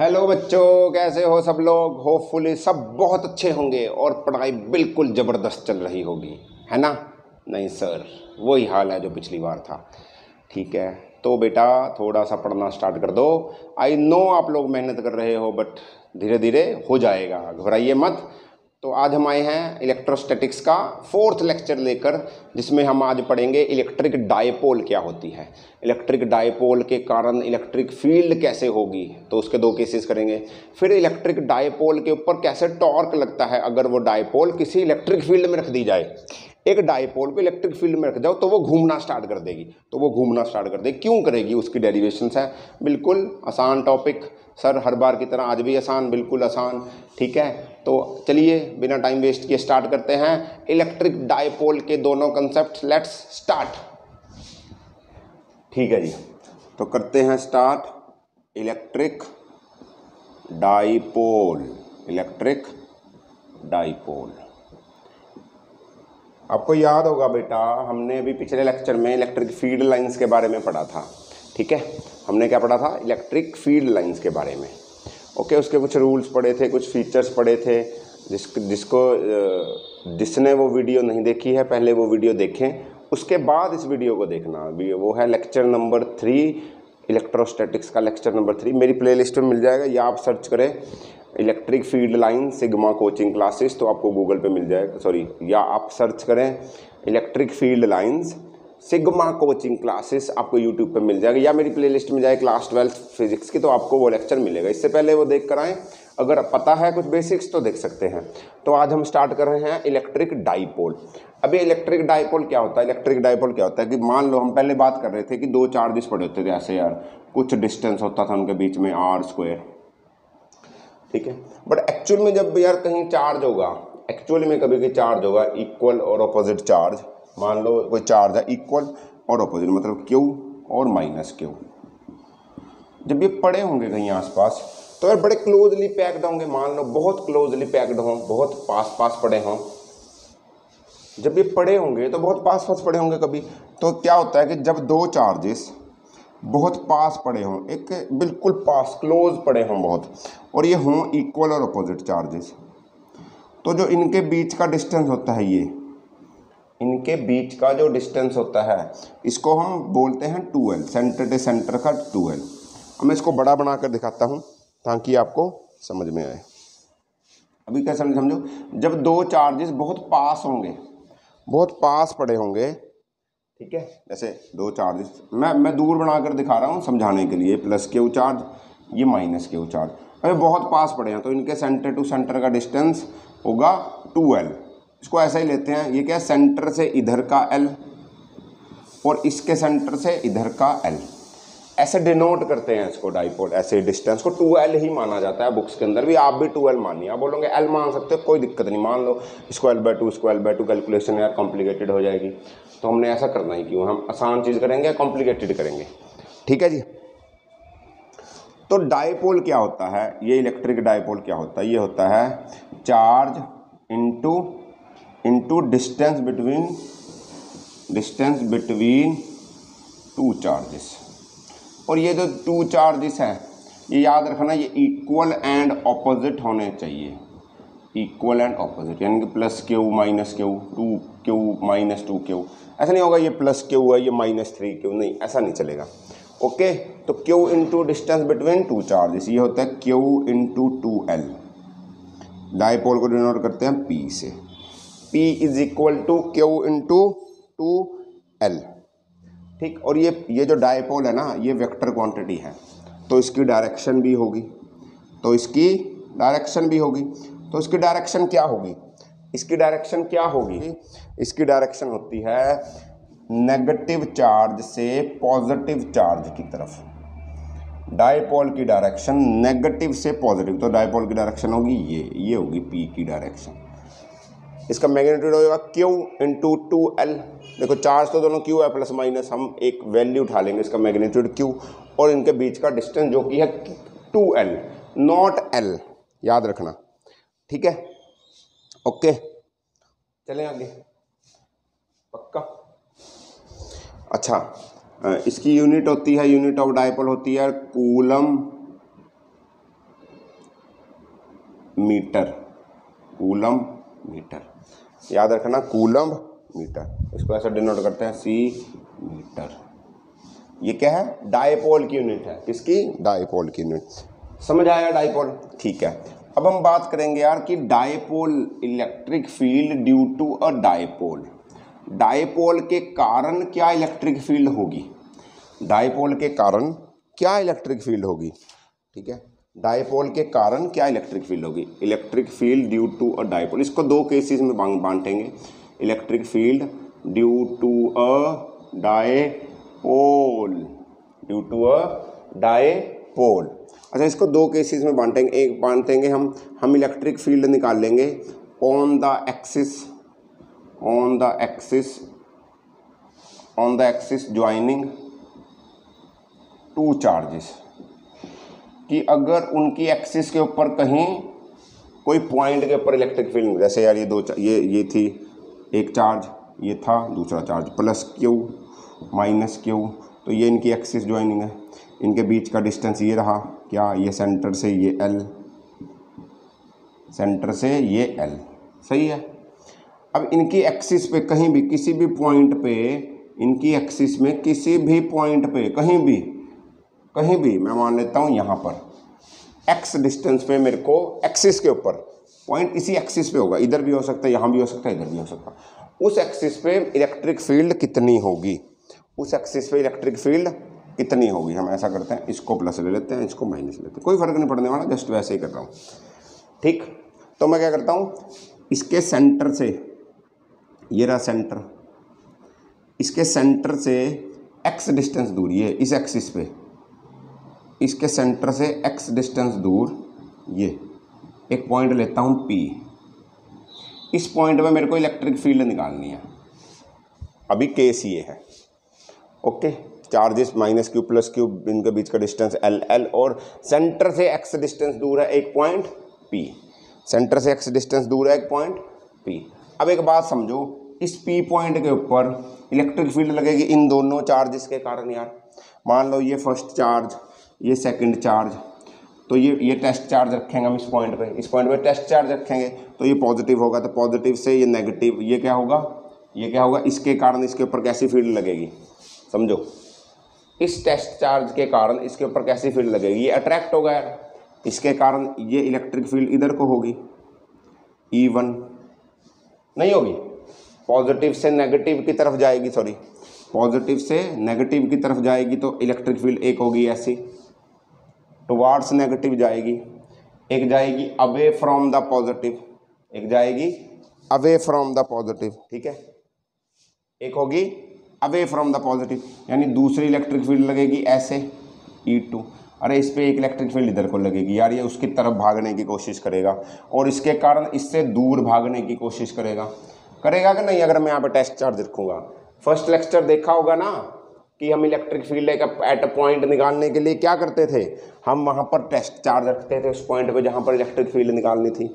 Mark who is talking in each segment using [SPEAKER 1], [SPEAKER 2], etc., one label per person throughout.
[SPEAKER 1] Hello बच्चों, कैसे हो सब लोग? होपफुली सब बहुत अच्छे होंगे और पढ़ाई बिल्कुल ज़बरदस्त चल रही होगी। है ना? नहीं सर वही हाल है जो पिछली बार था। ठीक है तो बेटा थोड़ा सा पढ़ना स्टार्ट कर दो। आई नो आप लोग मेहनत कर रहे हो बट धीरे धीरे हो जाएगा। घबराइए मत। तो आज हम आए हैं इलेक्ट्रोस्टैटिक्स का फोर्थ लेक्चर लेकर, जिसमें हम आज पढ़ेंगे इलेक्ट्रिक डायपोल क्या होती है। इलेक्ट्रिक डायपोल के कारण इलेक्ट्रिक फ़ील्ड कैसे होगी? तो उसके दो केसेस करेंगे। फिर इलेक्ट्रिक डायपोल के ऊपर कैसे टॉर्क लगता है? अगर वो डायपोल किसी इलेक्ट्रिक फ़ील्ड में रख दी जाए, एक डायपोल को इलेक्ट्रिक फ़ील्ड में रख जाओ तो वो घूमना स्टार्ट कर देगी। तो वो घूमना स्टार्ट कर देगी क्यों करेगी? उसकी डेरिवेशन है। बिल्कुल आसान टॉपिक सर, हर बार की तरह आज भी आसान, बिल्कुल आसान। ठीक है? तो चलिए, बिना टाइम वेस्ट किए स्टार्ट करते हैं। इलेक्ट्रिक डायपोल के दोनों कंसेप्ट लेट्स स्टार्ट ठीक है जी। तो करते हैं start electric dipole electric dipole आपको याद होगा बेटा, हमने अभी पिछले लेक्चर में इलेक्ट्रिक फ़ील्ड लाइंस के बारे में पढ़ा था। ठीक है? हमने क्या पढ़ा था? इलेक्ट्रिक फ़ील्ड लाइंस के बारे में। ओके, उसके कुछ रूल्स पड़े थे, कुछ फीचर्स पड़े थे। जिस, जिसको जिसने वो वीडियो नहीं देखी है, पहले वो वीडियो देखें। उसके बाद इस वीडियो को देखना। अभी वो है लेक्चर नंबर थ्री इलेक्ट्रोस्टैटिक्स का लेक्चर नंबर थ्री मेरी प्लेलिस्ट में मिल जाएगा, या आप सर्च करें electric field line Sigma coaching classes तो आपको गूगल पे मिल जाएगा। सॉरी या आप सर्च करें electric field lines Sigma coaching classes आपको यूट्यूब पे मिल जाएगा या मेरी प्लेलिस्ट में जाए क्लास ट्वेल्थ फिजिक्स की तो आपको वो लेक्चर मिलेगा। इससे पहले वो देख कर आएँ। अगर पता है कुछ बेसिक्स तो देख सकते हैं। तो आज हम स्टार्ट कर रहे हैं इलेक्ट्रिक डाइपोल अभी इलेक्ट्रिक डाइपोल क्या होता है? इलेक्ट्रिक डाइपोल क्या होता है कि मान लो हम पहले बात कर रहे थे कि दो चार्जेस पड़े होते थे ऐसे यार। कुछ डिस्टेंस होता था उनके बीच में आर स्क्वेयर ठीक है? बट एक्चुअल में जब यार कहीं चार्ज होगा एक्चुअली में कभी कभी चार्ज होगा इक्वल और अपोजिट चार्ज मान लो कोई चार्ज है इक्वल और अपोजिट मतलब क्यू और माइनस क्यू जब ये पड़े होंगे कहीं आसपास तो यार बड़े क्लोजली पैक्ड होंगे, मान लो बहुत क्लोजली पैक्ड हों, बहुत पास पास पड़े हों, जब ये पड़े होंगे तो बहुत पास पास पड़े होंगे कभी तो क्या होता है कि जब दो चार्जेस बहुत पास पड़े हों, एक बिल्कुल पास क्लोज पड़े हों बहुत, और ये हों इक्वल और अपोजिट चार्जेस तो जो इनके बीच का डिस्टेंस होता है ये इनके बीच का जो डिस्टेंस होता है, इसको हम बोलते हैं टूएल, सेंटर टू सेंटर का टूएल। मैं इसको बड़ा बना कर दिखाता हूँ, ताकि आपको समझ में आए। अभी क्या समझ, समझो? जब दो चार्जेस बहुत पास होंगे, बहुत पास पड़े होंगे, ठीक है? जैसे दो चार्जेस मैं मैं दूर बनाकर दिखा रहा हूँ समझाने के लिए प्लस के चार्ज ये माइनस के चार्ज अरे बहुत पास पड़े हैं तो इनके सेंटर टू सेंटर का डिस्टेंस होगा टू एल इसको ऐसा ही लेते हैं, ये क्या है? सेंटर से इधर का एल और इसके सेंटर से इधर का एल ऐसे डिनोट करते हैं इसको डाइपोल ऐसे डिस्टेंस को। टू एल ही माना जाता है बुक्स के अंदर भी। आप भी टू एल मानिए। आप बोलोगे एल मान सकते हो, कोई दिक्कत नहीं, मान लो। इसको एल बाई टू इसको एल बाई टू कैलकुलेशन यार कॉम्प्लिकेटेड हो जाएगी। तो हमने ऐसा करना ही क्यों? हम आसान चीज़ करेंगे या कॉम्प्लिकेटेड करेंगे? ठीक है जी? तो डाइपोल क्या होता है? ये इलेक्ट्रिक डाइपोल क्या होता है? ये होता है charge into into distance between distance between two charges और ये जो टू चार्जेस हैं, ये याद रखना, ये इक्वल एंड ऑपोजिट होने चाहिए। इक्वल एंड ऑपोजिट यानी कि plus q minus q two q minus two q ऐसा नहीं होगा ये प्लस क्यू है, ये माइनस थ्री क्यू नहीं, ऐसा नहीं चलेगा। ओके तो q into distance between two charges ये होता है q into two L dipole को डिनोट करते हैं पी से। P is equal to q into two L ठीक? और ये ये जो डायपोल है ना, ये वेक्टर क्वांटिटी है। तो इसकी डायरेक्शन भी होगी। तो इसकी डायरेक्शन भी होगी। तो इसकी डायरेक्शन क्या होगी? इसकी डायरेक्शन क्या होगी? इसकी डायरेक्शन होती है नेगेटिव चार्ज से पॉजिटिव चार्ज की तरफ़। डायपोल की डायरेक्शन नेगेटिव से पॉजिटिव तो डायपोल की डायरेक्शन होगी ये ये होगी पी की डायरेक्शन इसका मैग्नीट्यूड होगा क्यू इंटू टू एल देखो चार्ज तो दोनों क्यू है प्लस माइनस हम एक वैल्यू उठा लेंगे इसका मैग्नीट्यूड क्यू और इनके बीच का डिस्टेंस जो कि है टू एल नॉट एल याद रखना। ठीक है? ओके चलें आगे। पक्का? अच्छा इसकी यूनिट होती है यूनिट ऑफ़ डायपोल होती है कूलम मीटर। Coulomb metre. याद रखना कूलम मीटर। इसको ऐसा डिनोट करते हैं सी मीटर। ये क्या है? डायपोल की यूनिट है। किसकी? डायपोल की यूनिट समझ आया डायपोल ठीक है। अब हम बात करेंगे यार कि dipole electric field due to a dipole dipole के कारण क्या इलेक्ट्रिक फ़ील्ड होगी? डायपोल के कारण क्या इलेक्ट्रिक फ़ील्ड होगी? ठीक है। डायपोल के कारण क्या इलेक्ट्रिक फ़ील्ड होगी? Electric field due to a dipole इसको दो केसेस में बांग बांटेंगे। Electric field due to a dipole due to a dipole अच्छा इसको दो केसेस में बांटेंगे। एक बांटेंगे हम हम इलेक्ट्रिक फ़ील्ड निकाल लेंगे। On the axis on the axis on the axis joining two charges कि अगर उनकी एक्सिस के ऊपर कहीं कोई पॉइंट के ऊपर इलेक्ट्रिक फ़ील्ड जैसे यार ये दो ये ये थी, एक चार्ज ये था, दूसरा charge plus q minus q तो ये इनकी एक्सिस ज्वाइनिंग है। इनके बीच का डिस्टेंस ये रहा, क्या ये सेंटर से ये एल सेंटर से ये एल सही है? अब इनकी एक्सिस पे कहीं भी, किसी भी पॉइंट पे, इनकी एक्सिस में किसी भी पॉइंट पे, कहीं भी कहीं भी, मैं मान लेता हूँ यहाँ पर एक्स डिस्टेंस पे मेरे को एक्सिस के ऊपर पॉइंट इसी एक्सिस पे होगा, इधर भी हो सकता है, यहाँ भी हो सकता है, इधर भी हो सकता है। उस एक्सिस पे इलेक्ट्रिक फ़ील्ड कितनी होगी? उस एक्सिस पे इलेक्ट्रिक फ़ील्ड कितनी होगी? हम ऐसा करते हैं, इसको प्लस ले लेते हैं, इसको माइनस लेते हैं। कोई फ़र्क नहीं पड़ने वाला जस्ट वैसे ही कर रहा हूँ। ठीक? तो मैं क्या करता हूँ, इसके सेंटर से, ये रहा सेंटर इसके सेंटर से एक्स डिस्टेंस दूरी है, इस एक्सिस पे। इसके सेंटर से एक्स डिस्टेंस दूर, ये, एक पॉइंट लेता हूँ पी इस पॉइंट में मेरे को इलेक्ट्रिक फ़ील्ड निकालनी है। अभी केस ये है। Okay charges minus q plus q इनके बीच का डिस्टेंस एल एल और सेंटर से एक्स डिस्टेंस दूर है एक पॉइंट पी सेंटर से एक्स डिस्टेंस दूर है एक पॉइंट पी अब एक बात समझो, इस पी पॉइंट के ऊपर इलेक्ट्रिक फ़ील्ड लगेगी इन दोनों चार्जेस के कारण यार। मान लो ये फ़र्स्ट चार्ज ये सेकंड चार्ज तो ये ये टेस्ट चार्ज रखेंगे हम इस पॉइंट पे. इस पॉइंट पे टेस्ट चार्ज रखेंगे तो ये पॉजिटिव होगा. तो पॉजिटिव से ये नेगेटिव ये क्या होगा? ये क्या होगा? इसके कारण इसके ऊपर कैसी फ़ील्ड लगेगी? समझो? इस टेस्ट चार्ज के कारण इसके ऊपर कैसी फ़ील्ड लगेगी? ये अट्रैक्ट होगा यार. इसके कारण ये इलेक्ट्रिक फ़ील्ड इधर को होगी. ई e वन नहीं होगी? पॉजिटिव से नेगेटिव की तरफ़ जाएगी सॉरी पॉजिटिव से नेगेटिव की तरफ़ जाएगी तो इलेक्ट्रिक फ़ील्ड एक होगी ऐसी. टुवार्ड्स नेगेटिव जाएगी? एक जाएगी अवे फ्रॉम द पॉजिटिव एक जाएगी अवे फ्रॉम द पॉजिटिव ठीक है? एक होगी अवे फ्रॉम द पॉजिटिव यानी दूसरी इलेक्ट्रिक फ़ील्ड लगेगी ऐसे ई e टू अरे इस पर एक इलेक्ट्रिक फ़ील्ड इधर को लगेगी, यार ये उसकी तरफ़ भागने की कोशिश करेगा, और इसके कारण इससे दूर भागने की कोशिश करेगा। करेगा कि नहीं? अगर मैं यहाँ पर टेस्ट चार्ज रखूँगा। फ़र्स्ट लेक्चर देखा होगा ना? कि हम इलेक्ट्रिक फ़ील्ड एक एट अ पॉइंट निकालने के लिए क्या करते थे? हम वहाँ पर टेस्ट चार्ज रखते थे उस पॉइंट पे जहाँ पर इलेक्ट्रिक फ़ील्ड निकालनी थी।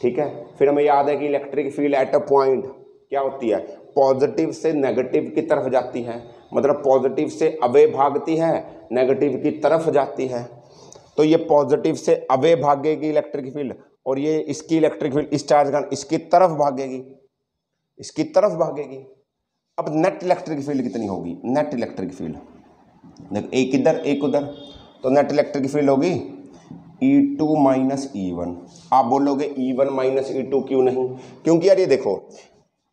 [SPEAKER 1] ठीक है? फिर हमें याद है कि electric field at a point क्या होती है? पॉजिटिव से नेगेटिव की तरफ़ जाती है। मतलब पॉजिटिव से अवे भागती है नेगेटिव की तरफ़ जाती है। तो ये पॉजिटिव से अवे भागेगी इलेक्ट्रिक फ़ील्ड और ये इसकी इलेक्ट्रिक फ़ील्ड इस चार्ज का इसकी तरफ़ भागेगी। इसकी तरफ़ भागेगी। अब नेट इलेक्ट्रिक फ़ील्ड कितनी होगी? नेट इलेक्ट्रिक फ़ील्ड देखो, एक इधर एक उधर तो नेट इलेक्ट्रिक फ़ील्ड होगी E two minus E one आप बोलोगे E one minus E two क्यों नहीं? क्योंकि यार ये देखो,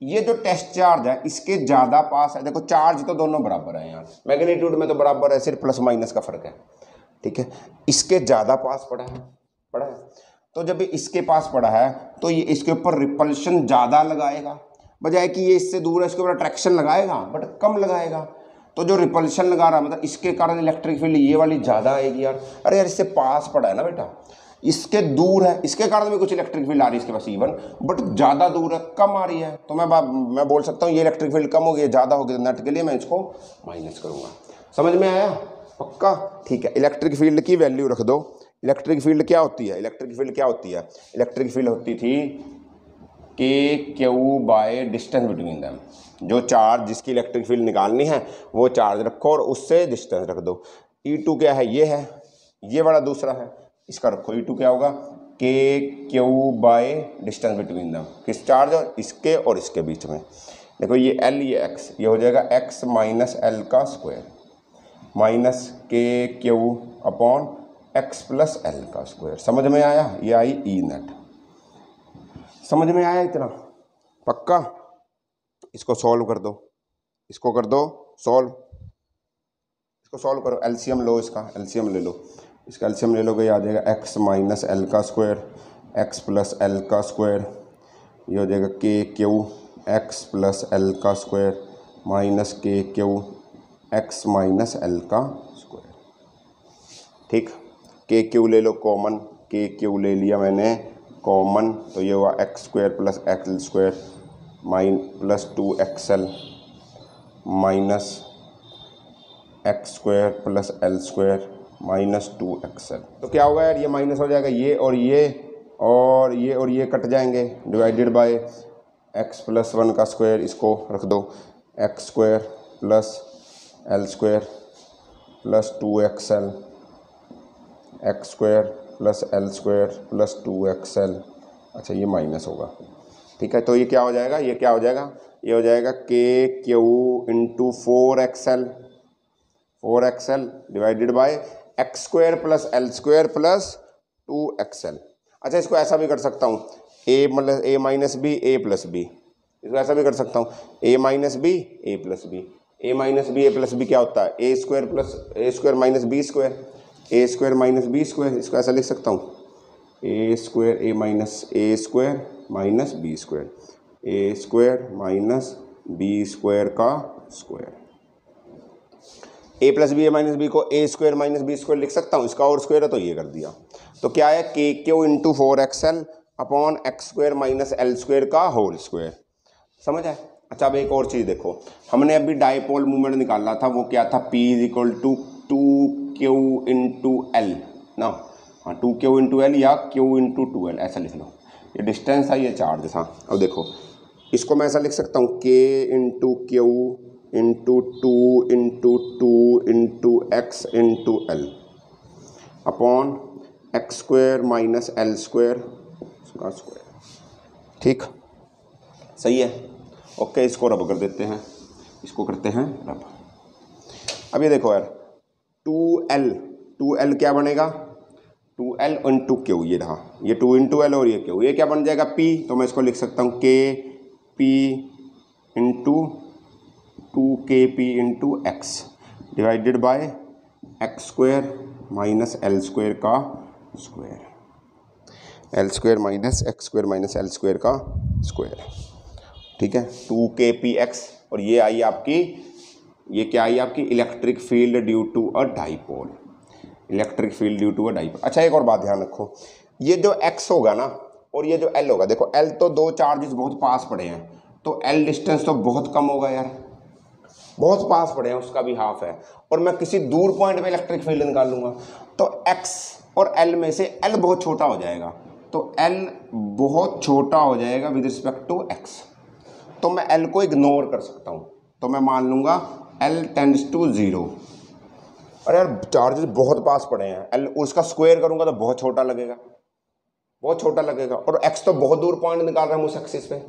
[SPEAKER 1] ये जो टेस्ट चार्ज है, इसके ज़्यादा पास है। देखो चार्ज तो दोनों बराबर है यार। मैग्नीट्यूड में तो बराबर है, सिर्फ़ प्लस माइनस का फ़र्क है। ठीक है? इसके ज़्यादा पास पड़ा है पड़ा है। तो जब इसके पास पड़ा है तो ये इसके ऊपर रिपल्शन ज़्यादा लगाएगा। बजाय कि ये इससे दूर है, इसके ऊपर अट्रैक्शन लगाएगा बट कम लगाएगा। तो जो रिपल्शन लगा रहा है मतलब इसके कारण इलेक्ट्रिक फ़ील्ड ये वाली ज़्यादा आएगी यार। अरे यार, इससे पास पड़ा है ना बेटा। इसके दूर है, इसके कारण भी कुछ इलेक्ट्रिक फ़ील्ड आ रही है इसके पास इवन बट ज़्यादा दूर है, कम आ रही है। तो मैं मैं बोल सकता हूँ, ये इलेक्ट्रिक फ़ील्ड कम होगी ज़्यादा होगी नेट के लिए मैं इसको माइनस करूँगा। समझ में आया? पक्का? ठीक है इलेक्ट्रिक फ़ील्ड की वैल्यू रख दो। इलेक्ट्रिक फ़ील्ड क्या होती है? इलेक्ट्रिक फ़ील्ड क्या होती है? इलेक्ट्रिक फ़ील्ड होती थी k q by distance between them. जो चार्ज जिसकी इलेक्ट्रिक फ़ील्ड निकालनी है, वो चार्ज रखो और उससे डिस्टेंस रख दो। ई e टू क्या है? ये है। ये वाला दूसरा है। इसका रखो। ई e टू क्या होगा? के Q by distance between them. किस चार्ज? और इसके और इसके बीच में। देखो, ये एल ये एक्स ये हो जाएगा एक्स माइनस एल का square. Minus k q upon X plus L का स्क्वायर। समझ में आया? ये आई ई नेट समझ में आया इतना? पक्का? इसको सॉल्व कर दो। इसको कर दो सॉल्व इसको सॉल्व करो। एलसीएम लो इसका। एलसीएम ले लो। इसका एलसीएम ले लोगे आ जाएगा एक्स माइनस एल का स्क्वायर एक्स प्लस एल का स्क्वायर ये हो जाएगा k q X plus L का square minus k q X minus L का स्क्वायर ठीक? के क्यू ले लो कॉमन के क्यू ले लिया मैंने। कॉमन तो ये हुआ X square plus X square minus plus two X L minus X square plus L square minus two X L तो क्या होगा यार? ये माइनस हो जाएगा ये और ये और ये और ये कट जाएँगे। Divided by X plus one का स्क्वायर इसको रख दो। X square plus L square plus two X L X square plus L square plus two X L अच्छा ये माइनस होगा। ठीक है तो ये क्या हो जाएगा? ये क्या हो जाएगा? ये हो जाएगा k q into four X L four X L divided by X square plus L square plus two X L अच्छा इसको ऐसा भी कर सकता हूँ। ए मतलब A minus B A plus B इसको ऐसा भी कर सकता हूँ। A minus B A plus B A minus B A plus B क्या होता है? A square plus A square minus B square A square minus B square इसको ऐसा लिख सकता हूँ। A square A minus A square minus B square A square minus B square का square A plus B A minus B को A square minus B square लिख सकता हूँ। इसका और स्क्वायर है तो ये कर दिया। तो क्या है? K q into four X L upon X square minus L square का होल स्क्वायर समझ आए अच्छा अब एक और चीज़ देखो। हमने अभी डाइपोल मूवमेंट निकाला था। वो क्या था? P is equal to two q into L. ना हाँ टू क्यू इंटू एल या क्यू इंटू टू एल, ऐसा लिख लो। ये डिस्टेंस था ये चार्ज था अब देखो, इसको मैं ऐसा लिख सकता हूँ k into q into two into two into X into L upon X square minus L square square. ठीक? सही है? ओके, इसको रब कर देते हैं। इसको करते हैं रब। अब ये देखो यार टू एल टू एल क्या बनेगा? टू एल इंटू क्यू ये रहा। ये टू इंटू एल और ये क्यू ये क्या बन जाएगा? पी तो मैं इसको लिख सकता हूँ k p into two k p into x divided by x square minus l square का square l square minus x square minus l square का स्क्वायर ठीक है? टू के पी एक्स और ये आई आपकी ये क्या आई आपकी electric field due to a dipole electric field due to a dipole अच्छा एक और बात ध्यान रखो। ये जो एक्स होगा ना, और ये जो एल होगा, देखो एल तो दो चार्जेस बहुत पास पड़े हैं। तो एल डिस्टेंस तो बहुत कम होगा यार। बहुत पास पड़े हैं, उसका भी हाफ़ है। और मैं किसी दूर पॉइंट पे इलेक्ट्रिक फ़ील्ड निकाल लूँगा। तो एक्स और एल में से एल बहुत छोटा हो जाएगा। तो एल बहुत छोटा हो जाएगा विद रिस्पेक्ट टू एक्स तो मैं एल को इग्नोर कर सकता हूँ। तो मैं मान लूँगा एल टेंड्स टू ज़ीरो अरे यार चार्जेस बहुत पास पड़े हैं। एल उसका स्क्वायर करूँगा तो बहुत छोटा लगेगा। बहुत छोटा लगेगा। और एक्स तो बहुत दूर पॉइंट निकाल रहा है उस एक्सिस पे।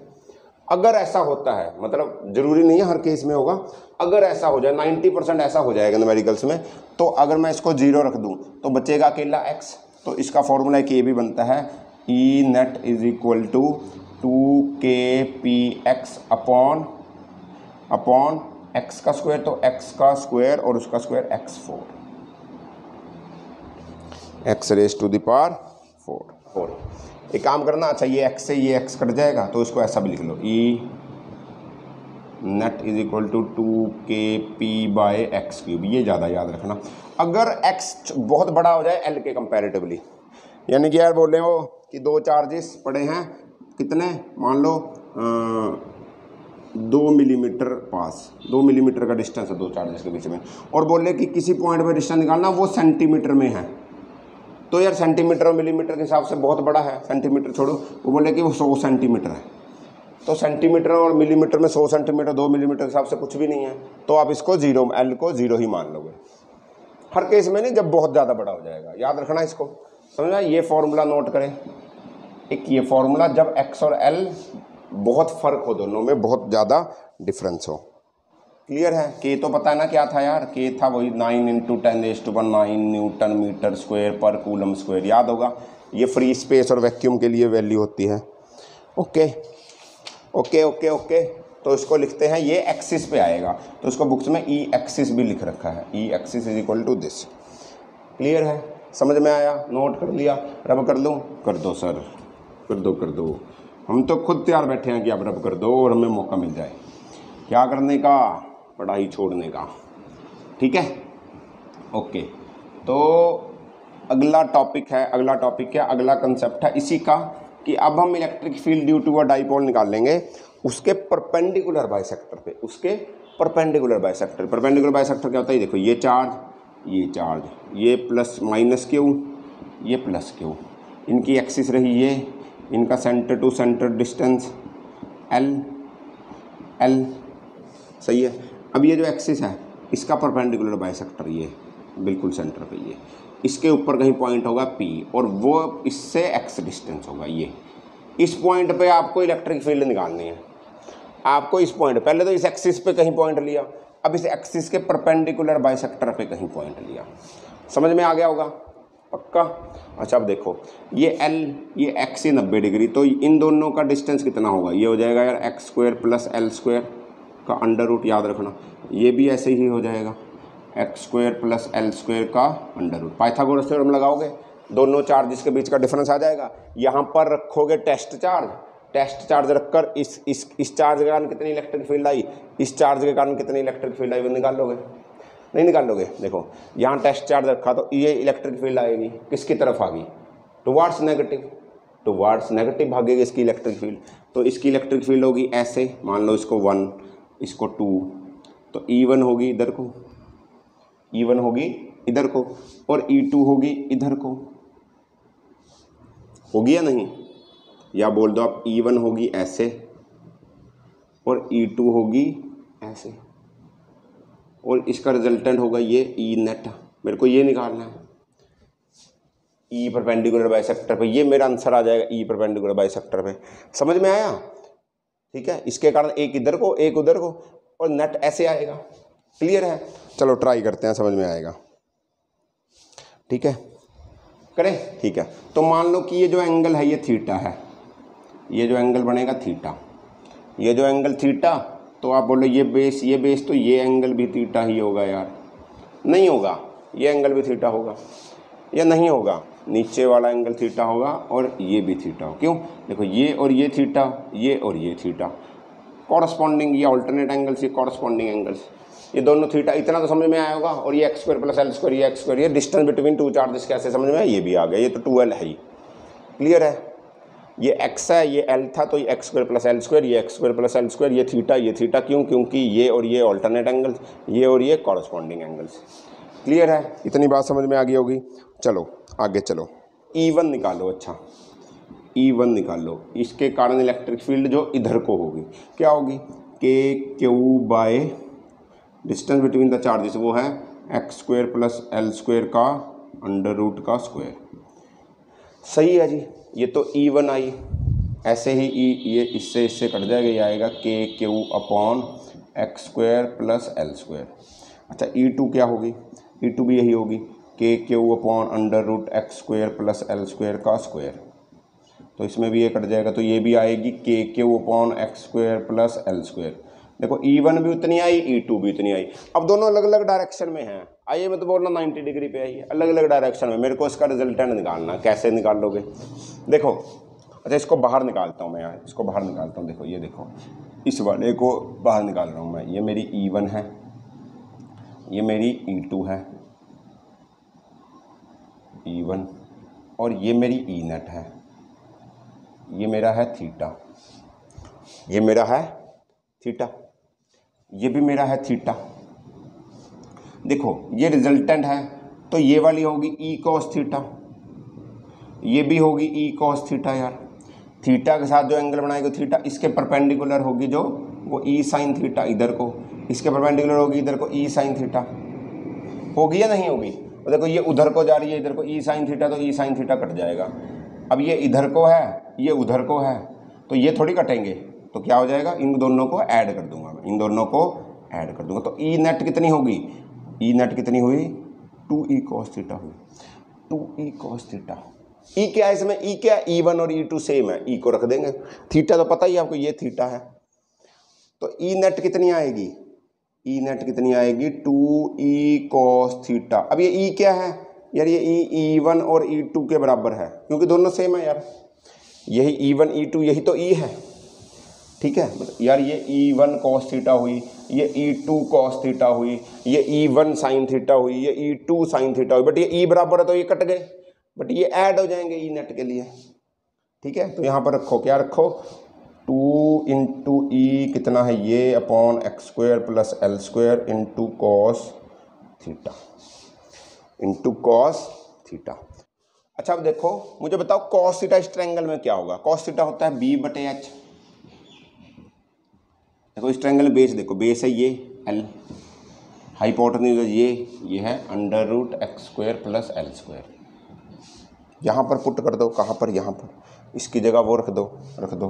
[SPEAKER 1] अगर ऐसा होता है मतलब ज़रूरी नहीं है हर केस में होगा। अगर ऐसा हो जाए नाइन्टी परसेंट ऐसा हो जाएगा मेडिकल्स में तो अगर मैं इसको ज़ीरो रख दूँ तो बचेगा अकेला एक्स तो इसका फॉर्मूला एक ये भी बनता है। E net is equal to two k p x upon upon x का स्क्वायर तो एक्स का स्क्वायर और उसका square x four x raise to the power four four एक काम करना अच्छा ये एक्स से ये एक्स कट जाएगा तो इसको ऐसा भी लिख लो e net is equal to two k p by x cube ये ज़्यादा याद रखना। अगर एक्स बहुत बड़ा हो जाए एल के कंपेरेटिवली यानी कि यार बोले हो कि दो चार्जेस पड़े हैं कितने? मान लो आ, दो मिलीमीटर पास, दो मिलीमीटर का डिस्टेंस है दो चार्जेस के बीच में। और बोले कि किसी पॉइंट पर डिस्टेंस निकालना, वो सेंटीमीटर में है। तो यार सेंटीमीटर और मिलीमीटर के हिसाब से बहुत बड़ा है। सेंटीमीटर छोड़ो, वो बोले कि वो सौ सेंटीमीटर है। तो सेंटीमीटर और मिलीमीटर में सौ सेंटीमीटर दो मिलीमीटर के हिसाब से कुछ भी नहीं है। तो आप इसको ज़ीरो एल को ज़ीरो ही मान लोगे। हर केस में नहीं, जब बहुत ज़्यादा बड़ा हो जाएगा। याद रखना इसको। समझना ये फॉर्मूला नोट करें। एक ये फॉर्मूला जब एक्स और एल बहुत फ़र्क हो दोनों में, बहुत ज़्यादा डिफरेंस हो। क्लियर है? के तो पता है ना क्या था यार? के था वही nine into ten age to one nine newton metre square पर कूलम स्क्वायर याद होगा? ये फ्री स्पेस और वैक्यूम के लिए वैल्यू होती है। ओके ओके ओके ओके तो इसको लिखते हैं, ये एक्सिस पे आएगा। तो उसको बुक्स में ई एक्सिस भी लिख रखा है। E axis is equal to this clear है? समझ में आया? नोट कर लिया? रब कर लूँ? कर दो सर कर दो कर दो। हम तो खुद तैयार बैठे हैं कि आप रब कर दो और हमें मौका मिल जाए। क्या करने का? पढ़ाई छोड़ने का। ठीक है? ओके। तो अगला टॉपिक है, अगला टॉपिक क्या? अगला कंसेप्ट है इसी का कि अब हम electric field due to a dipole निकाल लेंगे। उसके परपेंडिकुलर बाइसेक्टर पे, उसके परपेंडिकुलर बाइसेक्टर परपेंडिकुलर बाइसेक्टर क्या होता है? देखो, ये चार्ज ये चार्ज ये प्लस माइनस क्यू? ये प्लस क्यू? इनकी एक्सिस रही ये। इनका centre to centre distance l l सही है? अब ये जो एक्सिस है, इसका परपेंडिकुलर बाइसेक्टर ये, बिल्कुल सेंटर पे ये। इसके ऊपर कहीं पॉइंट होगा पी और वो इससे एक्स डिस्टेंस होगा ये। इस पॉइंट पे आपको इलेक्ट्रिक फ़ील्ड निकालनी है। आपको इस पॉइंट पहले तो इस एक्सिस पे कहीं पॉइंट लिया, अब इस एक्सिस के परपेंडिकुलर बाइसेक्टर पे कहीं पॉइंट लिया। समझ में आ गया होगा? पक्का? अच्छा अब देखो, ये एल ये एक्स ही नब्बे डिग्री तो इन दोनों का डिस्टेंस कितना होगा? ये हो जाएगा यार x square plus l square का अंडर रूट याद रखना। ये भी ऐसे ही हो जाएगा। X square plus l square का अंडर रूट पाइथागोरस थ्योरम लगाओगे, दोनों चार्जेस के बीच का डिफरेंस आ जाएगा। यहाँ पर रखोगे टेस्ट चार्ज टेस्ट चार्ज रखकर इस इस इस चार्ज के कारण कितनी इलेक्ट्रिक फ़ील्ड आई? इस चार्ज के कारण कितनी इलेक्ट्रिक फ़ील्ड आई वो निकाल लोगे। नहीं निकाल लोगे देखो, यहाँ टेस्ट चार्ज रखा तो ये इलेक्ट्रिक फ़ील्ड आएगी, किसकी तरफ़ आ गई टुवार्ड्स नेगेटिव टुवार्ड्स नेगेटिव भागेगी इसकी इलेक्ट्रिक फ़ील्ड तो इसकी इलेक्ट्रिक फ़ील्ड होगी ऐसे, मान लो इसको वन इसको टू तो ई वन होगी इधर को. ई वन होगी इधर को. और ई टू होगी इधर को. होगी या नहीं? या बोल दो आप ई वन होगी ऐसे और ई टू होगी ऐसे. और इसका रिजल्टेंट होगा ये ई नेट मेरे को ये निकालना है। ई परपेंडिकुलर बाई सेक्टर पर ये मेरा आंसर आ जाएगा ई परपेंडिकुलर बाई सेक्टर पर समझ में आया? ठीक है? इसके कारण एक इधर को, एक उधर को और नेट ऐसे आएगा। क्लियर है? चलो ट्राई करते हैं, समझ में आएगा। ठीक है? करें? ठीक है। तो मान लो कि ये जो एंगल है, ये थीटा है। ये जो एंगल बनेगा थीटा ये जो एंगल थीटा तो आप बोलो, ये बेस ये बेस तो ये एंगल भी थीटा ही होगा यार। नहीं होगा। ये एंगल भी थीटा होगा। या नहीं होगा। नीचे वाला एंगल थीटा होगा और ये भी थीटा हो क्यों? देखो, ये और ये थीटा ये और ये थीटा कॉरस्पॉन्डिंग ये ऑल्टरनेट एंगल्स ये कॉरस्पॉन्डिंग एंगल्स ये दोनों थीटा इतना तो समझ में आया होगा। और ये x square plus l square ये एक्स स्क्वायर ये डिस्टेंस बिटवीन टू चार्जेस कैसे समझ में आया? ये भी आ गया। ये तो टू एल है ही। क्लियर है? ये एक्स है, ये एल था तो ये x square plus l square ये x square plus l square ये थीटा ये थीटा क्यों? क्योंकि ये और ये ऑल्टरनेट एंगल्स ये और ये कॉरस्पॉन्डिंग एंगल्स क्लियर है? इतनी बात समझ में आ गई होगी। चलो, आगे चलो। ई e वन निकालो अच्छा। ई e वन निकाल। इसके कारण इलेक्ट्रिक फ़ील्ड जो इधर को होगी। क्या होगी? K q by distance between the charges वो है x square plus l square का अंडर रूट का स्क्वायर सही है जी। ये तो ई e वन आई। ऐसे ही ई e, ये इससे इससे कट जाएगा ये आएगा k q upon x square plus l square अच्छा ई टू क्या होगी? ई टू भी यही होगी। K q upon under root x square plus l square का स्क्वायर तो इसमें भी ये कट जाएगा तो ये भी आएगी k q upon x square plus l square देखो ई e वन भी उतनी आई ई टू भी उतनी आई। अब दोनों अलग अलग डायरेक्शन में हैं। आइए मैं तो बोल बोलना नाइन्टी डिग्री पे आई अलग अलग डायरेक्शन में। मेरे को इसका रिजल्टेंट निकालना। कैसे निकाल लोगे देखो अच्छा इसको बाहर निकालता हूँ मैं यहाँ। इसको बाहर निकालता हूँ। देखो, ये देखो। इस वाले को बाहर निकाल रहा हूँ मैं। ये मेरी ई e वन है। ये मेरी ई e टू है। ई वन और ये मेरी ई नेट है। ये मेरा है थीटा ये मेरा है थीटा ये भी मेरा है थीटा देखो, ये रिजल्टेंट है तो ये वाली होगी ई कॉस थीटा ये भी होगी ई कॉस थीटा यार। थीटा के साथ जो एंगल बनाएगा थीटा इसके परपेंडिकुलर होगी जो, वो ई साइन थीटा इधर को। इसके परपेंडिकुलर होगी इधर को ई साइन थीटा होगी या नहीं होगी? तो देखो, ये उधर को जा रही है, इधर को ई साइन थीटा तो ई साइन थीटा कट जाएगा। अब ये इधर को है, ये उधर को है तो ये थोड़ी कटेंगे। तो क्या हो जाएगा? इन दोनों को ऐड कर दूँगा मैं। इन दोनों को ऐड कर दूँगा। तो ई e नेट कितनी होगी? ई e नेट कितनी हुई? टू ई कॉस थीटा हुई। Two e cos theta e क्या है इसमें? ई e क्या ई वन और ई टू सेम है। ई को रख देंगे। थीटा तो पता ही आपको, ये थीटा है। तो ई नेट कितनी आएगी? ई नेट कितनी आएगी? टू ई कॉस थीटा अब ये ई क्या है? यार ये ई ई वन और ई टू के बराबर है। क्योंकि दोनों सेम है यार। यही ई वन ई टू यही तो ई है। ठीक है? यार, ये ई वन कॉस थीटा हुई, ये ई टू कॉस थीटा हुई, ये ई वन साइन थीटा हुई, ये ई टू साइन थीटा हुई बट ये ई बराबर है तो ये कट गए। बट ये ऐड हो जाएँगे ई नेट के लिए। ठीक है? तो यहाँ पर रखो, क्या रखो? टू इंटू ई कितना है ये upon x square plus l square into cos theta into cos theta अच्छा अब देखो, मुझे बताओ कॉस थीटा इस ट्रैंगल में क्या होगा? कॉस थीटा होता है बी बटे एच देखो, इस ट्रैंगल बेस देखो बेस है ये एल हाइपोटेन्यूज ये ये है under root x square plus l square यहाँ पर पुट कर दो, कहाँ पर? यहाँ पर। इसकी जगह वो रख दो रख दो।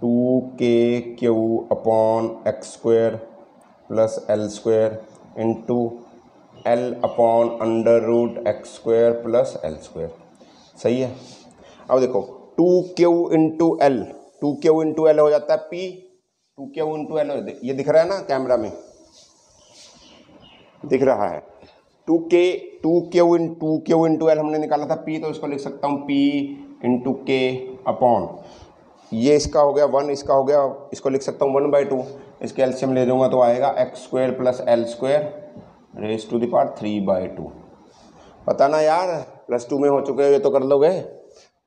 [SPEAKER 1] Two k q upon x square plus l square into l upon under root x square plus l square सही है? अब देखो two q into l two q into l हो जाता है p two q into l ये दिख रहा है ना कैमरा में? दिख रहा है। टू के टू के इन, टू क्यू इंटू एल हमने निकाला था? पी तो इसको लिख सकता हूँ, पी इंटू के अपॉन। ये इसका हो गया, वन इसका हो गया, इसको लिख सकता हूँ, वन बाई टू। इसके एल्शियम ले दूँगा तो आएगा x square plus l square raise to the power three by two. पता ना यार, प्लस टू में हो चुके हो, ये तो कर लोगे।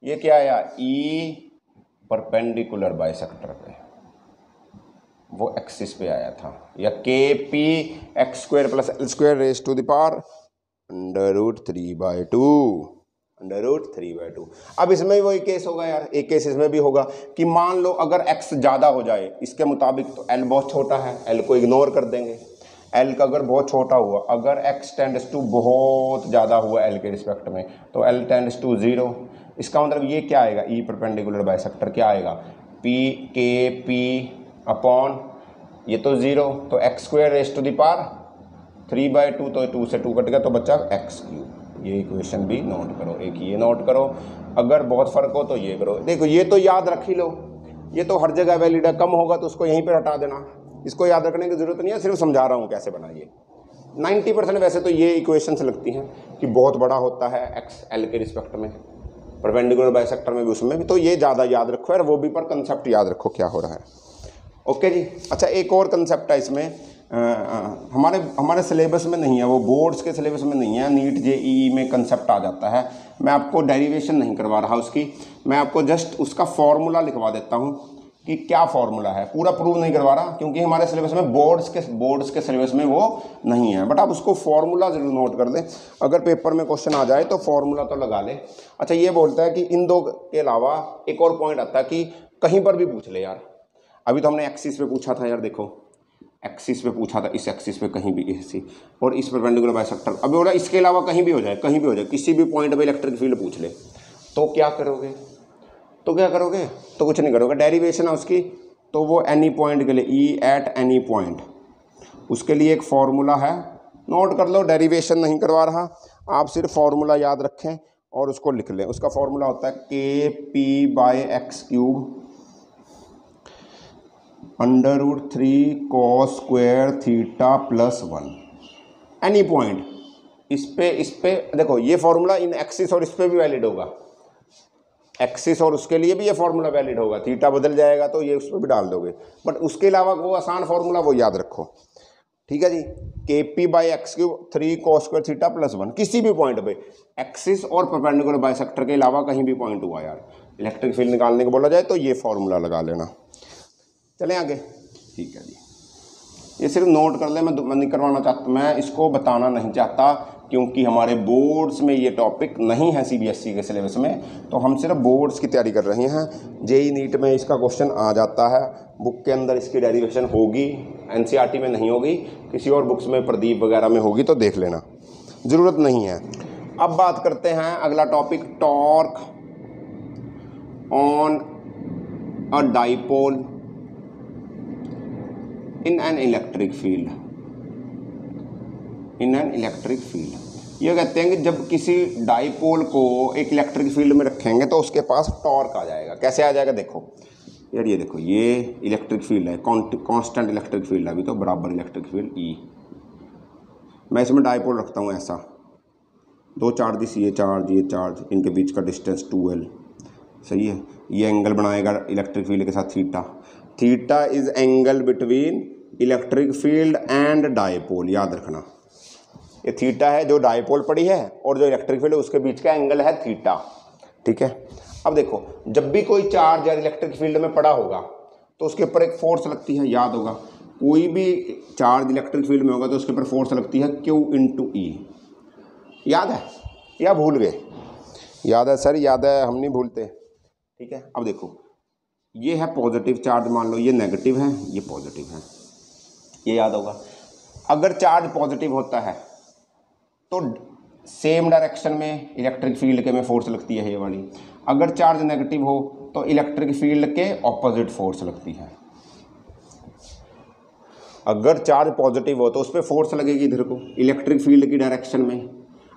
[SPEAKER 1] ये क्या आया ई परपेंडिकुलर बाई सेक्टर पे। वो एक्सिस पे आया था। या k p x square plus l square raise to the power under root three by two under root three by two अब इसमें वही केस होगा यार, एक केस इसमें भी होगा कि मान लो अगर एक्स ज़्यादा हो जाए, इसके मुताबिक तो एल बहुत छोटा है एल को इग्नोर कर देंगे। एल का अगर बहुत छोटा हुआ, अगर एक्स टेंड्स टू बहुत ज़्यादा हुआ एल के रिस्पेक्ट में तो एल टेंड्स टू ज़ीरो इसका मतलब ये क्या आएगा? ई परपेंडिकुलर बाइसेक्टर क्या आएगा? पी के पी अपॉन ये तो ज़ीरो तो x square raise to the power three by two तो टू से टू कट गया तो बच्चा एक्स क्यू ये इक्वेशन भी नोट करो, एक ये नोट करो। अगर बहुत फ़र्क हो तो ये करो। देखो, ये तो याद रख ही लो। ये तो हर जगह वैलिड है, कम होगा तो उसको यहीं पर हटा देना। इसको याद रखने की ज़रूरत नहीं है, सिर्फ़ समझा रहा हूँ कैसे बनाइए नाइन्टी परसेंट वैसे तो ये इक्वेशंस लगती हैं कि बहुत बड़ा होता है एक्स एल के रिस्पेक्ट में। परपेंडिकुलर बाई सेक्टर में भी, उसमें भी तो ये ज़्यादा याद रखो। और वो भी पर कंसेप्ट याद रखो क्या हो रहा है। ओके जी? अच्छा एक और कंसेप्ट है इसमें। आ, आ, हमारे हमारे सिलेबस में नहीं है वो बोर्ड्स के सिलेबस में नहीं है। नीट जे ई में कंसेप्ट आ जाता है। मैं आपको डेरिवेशन नहीं करवा रहा उसकी। मैं आपको जस्ट उसका फॉर्मूला लिखवा देता हूँ कि क्या फॉर्मूला है। पूरा प्रूव नहीं करवा रहा क्योंकि हमारे सिलेबस में बोर्ड्स के बोर्ड्स के सिलेबस में वो नहीं है। बट आप उसको फॉर्मूला ज़रूर नोट कर लें अगर पेपर में क्वेश्चन आ जाए तो फॉर्मूला तो लगा ले। अच्छा ये बोलता है कि इन दो के अलावा एक और पॉइंट आता है कि कहीं पर भी पूछ ले यार। अभी तो हमने एक्सिस पे पूछा था यार, देखो। एक्सिस पे पूछा था, इस एक्सिस पे कहीं भी इसी और इस पर पेंडिकुलर बाई सेक्टर अभी बोला इसके अलावा कहीं भी हो जाए, कहीं भी हो जाए, किसी भी पॉइंट पे इलेक्ट्रिक फ़ील्ड पूछ ले। तो क्या करोगे? तो क्या करोगे? तो कुछ नहीं करोगे। डेरिवेशन है उसकी तो वो एनी पॉइंट के लिए ई एट एनी पॉइंट उसके लिए एक फॉर्मूला है। नोट कर लो डेरिवेशन नहीं करवा रहा। आप सिर्फ़ फार्मूला याद रखें और उसको लिख लें। उसका फार्मूला होता है k p by x cube under root three cos square theta plus one any point इस पे इस पे, देखो, ये फॉर्मूला इन एक्सिस और इस पे भी वैलिड होगा। एक्सिस और उसके लिए भी ये फार्मूला वैलिड होगा। थीटा बदल जाएगा तो ये उस पर भी डाल दोगे। बट उसके अलावा वो आसान फार्मूला वो याद रखो। ठीक है जी? K p by x cube three cos square theta plus one किसी भी पॉइंट पे। एक्सिस और परपेंडिकुलर बाई सेक्टर के अलावा कहीं भी पॉइंट हुआ यार। इलेक्ट्रिक फ़ील्ड निकालने को बोला जाए तो ये फॉर्मूला लगा लेना। चलें आगे। ठीक है जी। ये सिर्फ़ नोट कर ले, मैं नहीं करवाना चाहता, मैं इसको बताना नहीं चाहता, क्योंकि हमारे बोर्ड्स में ये टॉपिक नहीं है सीबीएसई e के सिलेबस में तो हम सिर्फ़ बोर्ड्स की तैयारी कर रहे हैं। जेई नीट e में इसका क्वेश्चन आ जाता है बुक के अंदर इसकी डेरिवेशन होगी एनसीईआरटी e में नहीं होगी, किसी और बुक्स में प्रदीप वगैरह में होगी तो देख लेना। ज़रूरत नहीं है। अब बात करते हैं अगला topic torque on a dipole in an electric field. In an electric field. ये कहते हैं कि जब किसी डाइपोल को एक इलेक्ट्रिक फ़ील्ड में रखेंगे तो उसके पास टॉर्क आ जाएगा। कैसे आ जाएगा? देखो। यार ये देखो, ये इलेक्ट्रिक फ़ील्ड है। कांस्टेंट इलेक्ट्रिक फ़ील्ड है अभी तो बराबर इलेक्ट्रिक फ़ील्ड ई मैं इसमें डाइपोल रखता हूँ ऐसा। दो चार्ज ये चार्ज ये चार्ज इनके बीच का डिस्टेंस टू एल सही है? ये एंगल बनाएगा इलेक्ट्रिक फ़ील्ड के साथ theta theta is angle between electric field and dipole याद रखना। ये थीटा है, जो डाइपोल पड़ी है, और जो इलेक्ट्रिक फ़ील्ड उसके बीच का एंगल है थीटा ठीक है? अब देखो, जब भी कोई चार्ज या इलेक्ट्रिक फ़ील्ड में पड़ा होगा तो उसके ऊपर एक फोर्स लगती है, याद होगा। कोई भी चार्ज इलेक्ट्रिक फ़ील्ड में होगा तो उसके ऊपर फोर्स लगती है क्यू इन टू ई याद है? या भूल गए? याद है, सर? याद है, हम नहीं भूलते। ठीक है? अब देखो, ये है पॉजिटिव चार्ज मान लो, ये नेगेटिव है, ये पॉजिटिव है। ये याद होगा। अगर चार्ज पॉजिटिव होता है तो सेम डायरेक्शन में इलेक्ट्रिक फ़ील्ड के में फोर्स लगती है ये वाली। अगर चार्ज नेगेटिव हो तो इलेक्ट्रिक फ़ील्ड के ऑपोजिट फोर्स लगती है। अगर चार्ज पॉजिटिव हो तो उस पर फोर्स लगेगी इधर को इलेक्ट्रिक फ़ील्ड की डायरेक्शन में।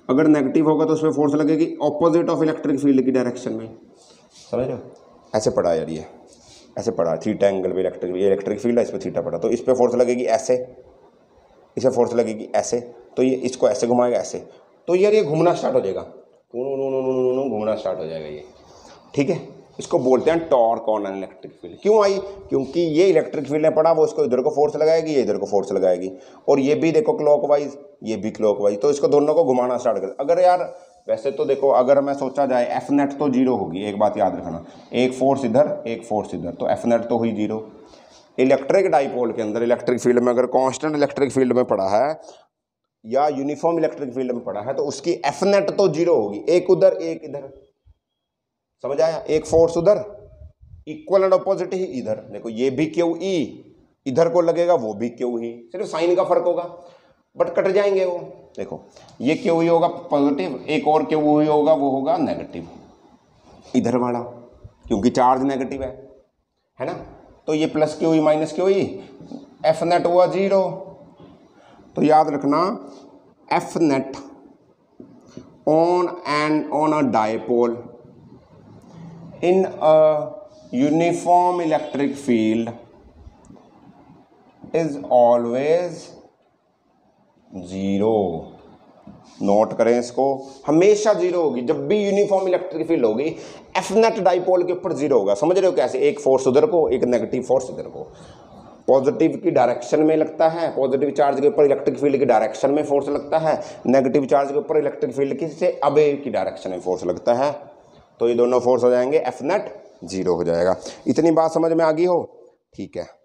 [SPEAKER 1] अगर नेगेटिव होगा तो उस पर फोर्स लगेगी ऑपोजिट ऑफ़ इलेक्ट्रिक फ़ील्ड की डायरेक्शन में। समझ रहे हो? ऐसे पड़ा यार ये। ऐसे पड़ा थीटा एंगल पे इलेक्ट्रिक ये इलेक्ट्रिक फ़ील्ड है, इस पर थीटा पड़ा तो इस पर फोर्स लगेगी ऐसे। इस पर फोर्स लगेगी ऐसे। तो ये इसको ऐसे घुमाएगा, ऐसे। तो यार ये घूमना स्टार्ट हो जाएगा। घूमना स्टार्ट हो जाएगा ये। ठीक है? इसको बोलते हैं torque on an electric field क्यों आई? क्योंकि ये इलेक्ट्रिक फ़ील्ड में पड़ा वो इसको इधर को फोर्स लगाएगी, ये इधर को फोर्स लगाएगी। और ये भी देखो क्लॉकवाइज ये भी क्लॉकवाइज तो इसको दोनों को घुमाना स्टार्ट कर। अगर यार वैसे तो देखो, अगर मैं सोचा जाए एफ़ नेट तो ज़ीरो होगी, एक बात याद रखना। एक फोर्स इधर, एक फोर्स इधर तो एफ़ नेट तो हुई ज़ीरो। इलेक्ट्रिक डाइपोल के अंदर इलेक्ट्रिक फ़ील्ड में, अगर कांस्टेंट इलेक्ट्रिक फ़ील्ड में पड़ा है, या यूनिफॉर्म इलेक्ट्रिक फ़ील्ड में पड़ा है तो उसकी एफ़ नेट तो ज़ीरो होगी। एक उधर, एक इधर। समझ आया? एक फोर्स उधर इक्वल एंड अपोजिट ही इधर। देखो, ये भी क्यू ई इधर को लगेगा, वो भी क्यू ही सिर्फ़ साइन का फ़र्क होगा। बट कट जाएँगे वो। देखो, ये क्यों ई होगा? पॉजिटिव एक और क्यों ई होगा? वो होगा नेगेटिव इधर वाला, क्योंकि चार्ज नेगेटिव है है ना? तो ये plus q e minus q e f net हुआ ज़ीरो तो याद रखना f net on and on a dipole in a uniform electric field is always zero. Note करें इसको। हमेशा ज़ीरो होगी। जब भी यूनिफॉर्म इलेक्ट्रिक फ़ील्ड होगी एफ़ नेट डाइपोल के ऊपर ज़ीरो होगा। समझ रहे हो कैसे? एक फोर्स उधर को, एक नेगेटिव फोर्स इधर को। पॉजिटिव की डायरेक्शन में लगता है। पॉजिटिव चार्ज के ऊपर इलेक्ट्रिक फ़ील्ड की डायरेक्शन में फोर्स लगता है। नेगेटिव चार्ज के ऊपर इलेक्ट्रिक फ़ील्ड की से अबे की डायरेक्शन में फोर्स लगता है। तो ये दोनों फोर्स हो जाएँगे। एफ़ नेट ज़ीरो हो जाएगा। इतनी बात समझ में आ गई हो? ठीक है।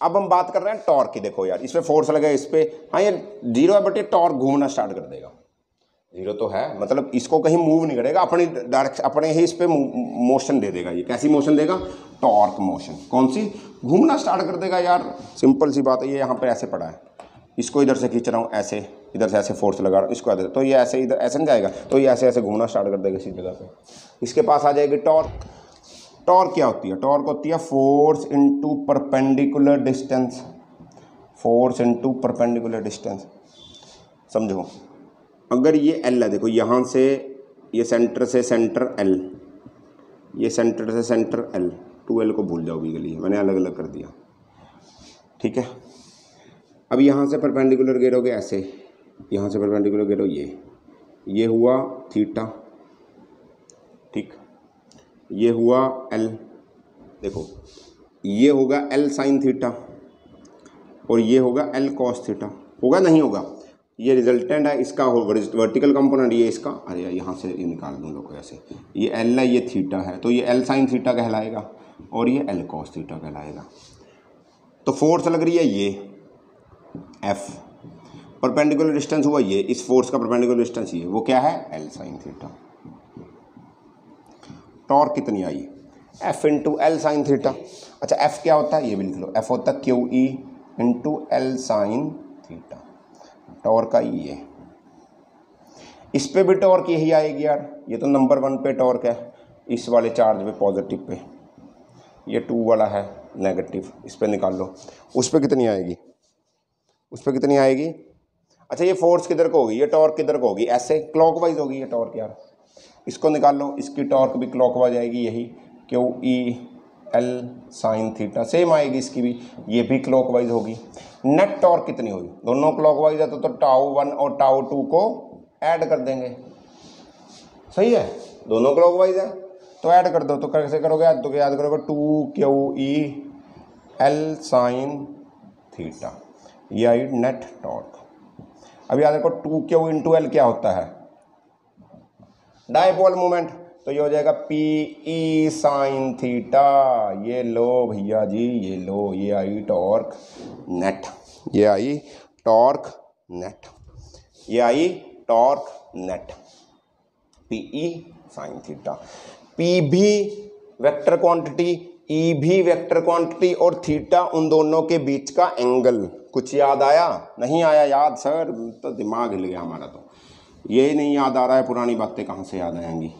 [SPEAKER 1] अब हम बात कर रहे हैं टॉर्क की। देखो यार इस पर फोर्स लगेगा इस पर हाँ ये ज़ीरो है बट ये टॉर्क घूमना स्टार्ट कर देगा। ज़ीरो तो है मतलब इसको कहीं मूव नहीं करेगा, अपनी डायरेक्शन अपने ही इस पर मोशन दे देगा। ये कैसी मोशन देगा? टॉर्क मोशन कौन सी? घूमना स्टार्ट कर देगा यार। सिंपल सी बात है, ये यहाँ पर ऐसे पड़ा है। इसको इधर से खींच रहा हूँ, ऐसे। इधर से ऐसे फोर्स लगा रहा हूँ, इसको तो ये ऐसे इधर, ऐसे नहीं जाएगा। तो ये ऐसे ऐसे घूमना स्टार्ट कर देगा इसी जगह पे। इसके पास आ जाएगी टॉर्क टॉर्क क्या होती है? टॉर्क होती है force into perpendicular distance. Force into perpendicular distance. समझो। अगर ये एल है, देखो, यहाँ से ये सेंटर से सेंटर एल ये सेंटर से सेंटर एल टू एल को भूल जाओ गली मैंने अलग अलग कर दिया। ठीक है? अब यहाँ से परपेंडिकुलर गिरोगे ऐसे। यहाँ से परपेंडिकुलर गिरो ये। ये हुआ थीटा। ये हुआ एल देखो, ये होगा एल साइन थीटा और ये होगा एल कॉस थीटा होगा नहीं होगा? ये रिजल्टेंट है, इसका वर्टिकल कंपोनेंट ये इसका। अरे यार, यहाँ से निकाल दूँ लोग ऐसे। ये एल है, ये थीटा है तो ये एल साइन थीटा कहलाएगा और ये एल कॉस थीटा कहलाएगा। तो फोर्स लग रही है ये एफ़ परपेंडिकुलर डिस्टेंस हुआ ये, इस फोर्स का परपेंडिकुलर डिस्टेंस ये। वो क्या है? एल साइन थीटा टॉर्क कितनी आई? F into l sine theta अच्छा एफ़ क्या होता है? ये भी लिख लो। एफ़ होता है q e into l sine theta torque का ये। इस पे भी टॉर्क यही आएगी यार। ये तो नंबर वन पे टॉर्क है। इस वाले चार्ज पे पॉजिटिव पे। ये टू वाला है नेगेटिव इस पर निकाल लो। उस पर कितनी आएगी? उस पर कितनी आएगी? अच्छा ये फोर्स किधर को होगी? ये टॉर्क किधर को होगी? ऐसे क्लॉकवाइज होगी ये टॉर्क यार। इसको निकाल लो इसकी टॉर्क भी क्लॉकवाइज आएगी यही q e l sine theta same आएगी इसकी भी ये भी क्लॉकवाइज होगी। नेट टॉर्क कितनी होगी? दोनों क्लॉकवाइज है तो, तो टाउ वन और टाओ टू को ऐड कर देंगे। सही है? दोनों क्लॉक वाइज है तो ऐड कर दो तो कैसे करोगे? याद तो याद करोगे two q e l sine theta ये आई नेट टॉर्क अब याद रखो टू क्यू इंटू एल क्या होता है? डायपोल मोमेंट तो ये हो जाएगा पी ई साइन थीटा ये लो भैया जी, ये लो. ये आई टॉर्क नेट ये आई टॉर्क नेट ये आई torque net p e sine theta p भी वेक्टर क्वांटिटी ई भी वेक्टर क्वांटिटी और थीटा उन दोनों के बीच का एंगल कुछ याद आया? नहीं आया याद सर तो दिमाग हिल गया हमारा तो. ये नहीं याद आ रहा है पुरानी बातें कहाँ से याद आएँगी।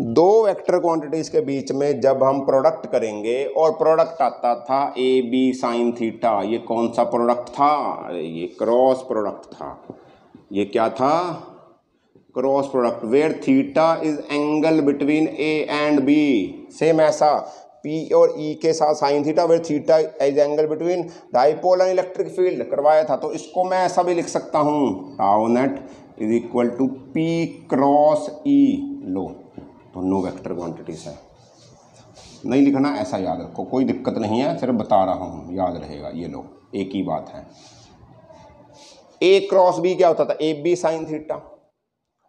[SPEAKER 1] दो वेक्टर क्वांटिटीज के बीच में जब हम प्रोडक्ट करेंगे और प्रोडक्ट आता था ए बी साइन थीटा ये कौन सा प्रोडक्ट था? ये क्रॉस प्रोडक्ट था। ये क्या था? Cross product where theta is angle between a and b same ऐसा। पी और ई e के साथ sine theta where theta is angle between dipole and electric field करवाया था। तो इसको मैं ऐसा भी लिख सकता हूँ। Tau net is equal to p cross e लो दोनों वेक्टर क्वांटिटीज है। नहीं लिखना, ऐसा याद रखो, कोई दिक्कत नहीं है, सिर्फ़ बता रहा हूँ, याद रहेगा, ये लो, एक ही बात है। ए क्रॉस बी क्या होता था? ए बी साइन थीटा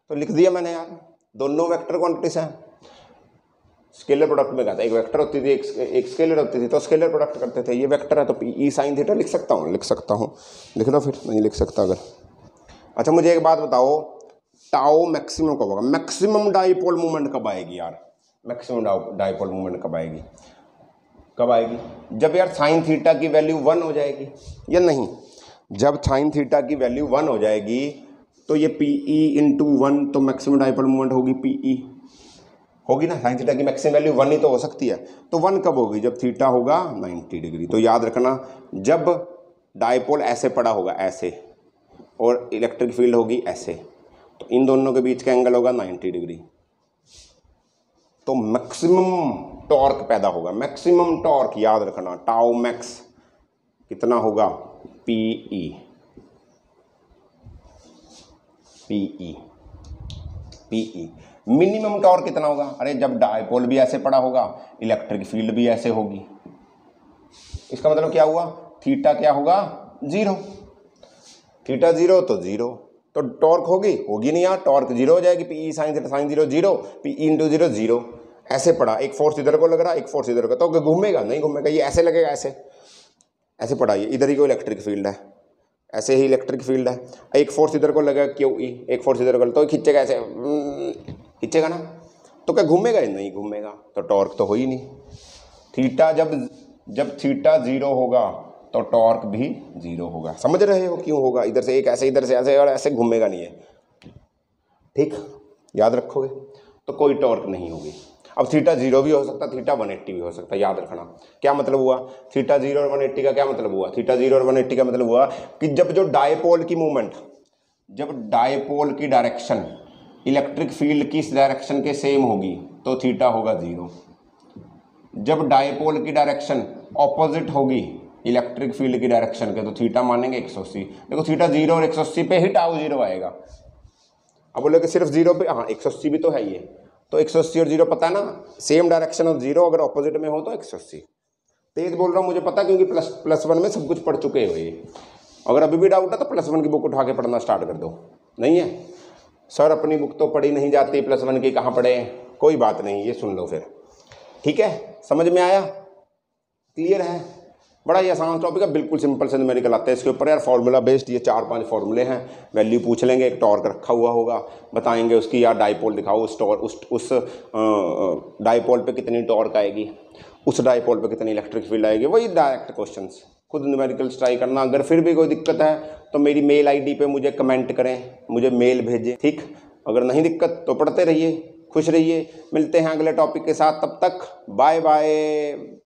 [SPEAKER 1] तो लिख दिया मैंने यार दोनों वेक्टर क्वांटिटीज हैं। स्केलर प्रोडक्ट में क्या था एक वेक्टर होती थी, एक एक स्केलर होती थी तो स्केलर प्रोडक्ट करते थे, ये वेक्टर है तो ई साइन थीटा लिख सकता हूँ, लिख सकता हूँ। लिख दो फिर, नहीं लिख सकता अगर। अच्छा मुझे एक बात बताओ। टाओ मैक्सिमम कब होगा? मैक्सिमम डाइपोल मूवमेंट कब आएगी यार? मैक्सिमम डाइपोल मूवमेंट कब आएगी? कब आएगी? जब यार साइन थीटा की वैल्यू वन हो जाएगी। या नहीं? जब साइन थीटा की वैल्यू वन हो जाएगी तो ये पी ई इंटू वन तो मैक्सिमम डाइपोल मूवमेंट होगी पी ई e। होगी ना? साइन थीटा की मैक्सिमम वैल्यू वन ही तो हो सकती है। तो वन कब होगी? जब थीटा होगा 90 डिग्री तो याद रखना, जब डाइपोल ऐसे पड़ा होगा, ऐसे। और इलेक्ट्रिक फ़ील्ड होगी ऐसे। तो इन दोनों के बीच का एंगल होगा 90 डिग्री तो मैक्सिमम टॉर्क पैदा होगा। मैक्सिमम टॉर्क याद रखना टाओ मैक्स कितना होगा? P e p e p e minimum torque कितना होगा? अरे जब डायपोल भी ऐसे पड़ा होगा इलेक्ट्रिक फ़ील्ड भी ऐसे होगी। इसका मतलब क्या हुआ? थीटा क्या होगा? ज़ीरो थीटा ज़ीरो तो ज़ीरो। तो टॉर्क होगी होगी नहीं यार, टॉर्क ज़ीरो हो जाएगी, p e sine sine zero zero, p e into zero zero. ऐसे पड़ा एक फोर्स इधर को लग रहा, एक फोर्स इधर को तो घूमेगा, नहीं घूमेगा, ये ऐसे लगेगा, ऐसे। ऐसे पड़ा ये इधर ही कोई इलेक्ट्रिक फ़ील्ड है। ऐसे ही इलेक्ट्रिक फ़ील्ड है। एक फोर्स इधर को लगेगा, क्यू ई? एक फोर्स इधर को तो खींचेगा ऐसे खींचेगा ना। तो क्या घूमेगा ही नहीं घूमेगा? तो टॉर्क तो हो ही नहीं। थीटा जब जब थीटा ज़ीरो होगा तो टॉर्क भी ज़ीरो होगा। समझ रहे हो क्यों होगा? इधर से एक ऐसे, इधर से ऐसे, और ऐसे घूमेगा नहीं है। ठीक? याद रखोगे? तो कोई टॉर्क नहीं होगी। अब थीटा ज़ीरो भी हो सकता थीटा वन एट्टी भी हो सकता, याद रखना। क्या मतलब हुआ? थीटा ज़ीरो और वन एट्टी का क्या मतलब हुआ? थीटा ज़ीरो और वन एट्टी का मतलब हुआ कि जब जो डायपोल की मूवमेंट जब डायपोल की डायरेक्शन इलेक्ट्रिक फ़ील्ड किस डायरेक्शन के सेम होगी तो थीटा होगा ज़ीरो जब डायपोल की डायरेक्शन ऑपोजिट होगी इलेक्ट्रिक फ़ील्ड की डायरेक्शन के तो थीटा मानेंगे एक सौ अस्सी। देखो थीटा ज़ीरो और एक सौ अस्सी पे ही टाउ ज़ीरो आएगा। अब बोले कि सिर्फ़ ज़ीरो पे हाँ एक सौ अस्सी भी तो है ये तो एक सौ अस्सी और ज़ीरो पता है ना? सेम डायरेक्शन ऑफ़ ज़ीरो अगर ऑपोजिट में हो तो एक सौ अस्सी। तेज बोल रहा हूँ, मुझे पता क्योंकि प्लस प्लस वन में सब कुछ पढ़ चुके हो ये अगर अभी भी डाउट है तो प्लस वन की बुक उठा के पढ़ना स्टार्ट कर दो। नहीं है? सर, अपनी बुक तो पढ़ी नहीं जाती प्लस वन की कहाँ पढ़े कोई बात नहीं, ये सुन लो फिर। ठीक है? समझ में आया? क्लियर है? बड़ा ही आसान टॉपिक है, बिल्कुल सिंपल से मेडिकल आता है इसके ऊपर। यार फार्मूला बेस्ड ये चार पाँच फार्मूले हैं वैल्यू पूछ लेंगे, एक टॉर्क रखा हुआ होगा, बताएँगे उसकी यार डाइपोल दिखाओ, उस टॉर उस उस डाइपोल पे कितनी टॉर्क आएगी, उस डाइपोल पे कितनी इलेक्ट्रिक फ़ील्ड आएगी, वही डायरेक्ट क्वेश्चन खुद न्यूमेरिकल्स ट्राई करना, अगर फिर भी कोई दिक्कत है तो मेरी मेल आईडी पे मुझे कमेंट करें, मुझे मेल भेजें, ठीक? अगर नहीं दिक्कत तो पढ़ते रहिए, खुश रहिए, मिलते हैं अगले टॉपिक के साथ, तब तक बाय बाय